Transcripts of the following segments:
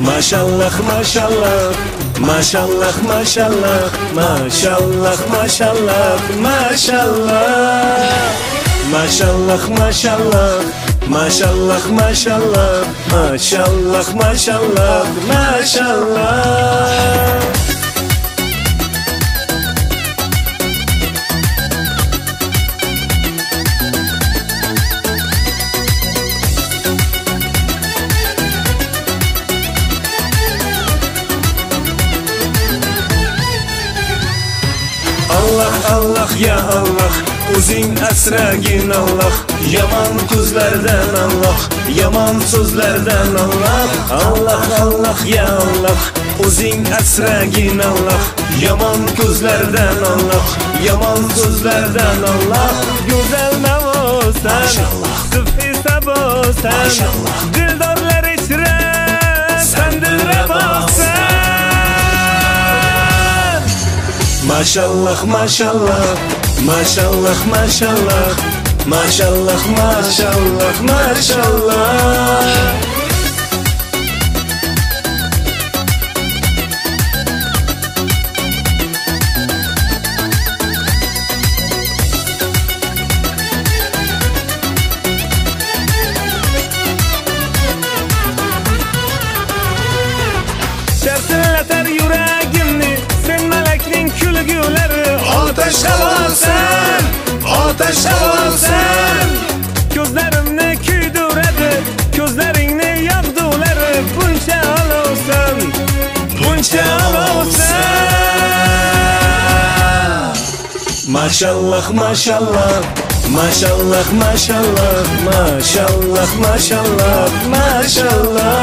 Maşallah maşallah. Maşallah maşallah. Maşallah maşallah. Maşallah. Maşallah maşallah. Maşallah maşallah. Maşallah maşallah. Maşallah Allah Allah ya Allah. Uzun əsrəgin Allah. Yaman tuzlərdən Allah. Yaman sözlərdən Allah. Allah Allah ya Allah. Uzun əsrəgin Allah. Yaman tuzlərdən Allah. Yaman sözlərdən Allah. Navosən Maşallah. Sıfı sabosən Maşallah. Maşallah maşallah. Maşallah maşallah. Maşallah maşallah maşallah Ateş hava sen Ateş hava sen. Gözlerimni küydüredi Gözlerini yağdıları Bunca alırsan Bunca alırsan Maşallah maşallah Maşallah maşallah Maşallah maşallah Maşallah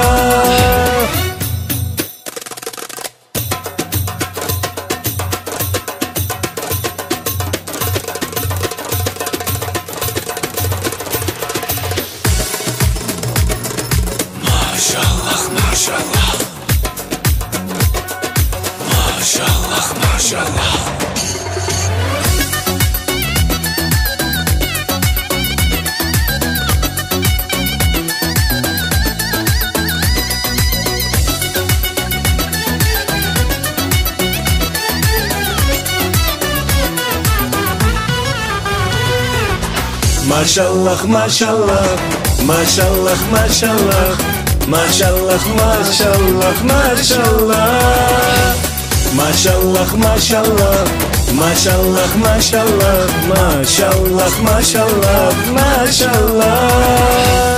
Inshallah. Mashallah, mashallah, mashallah, mashallah, mashallah, mashallah, mashallah. Maşallah maşallah Maşallah maşallah Maşallah maşallah maşallah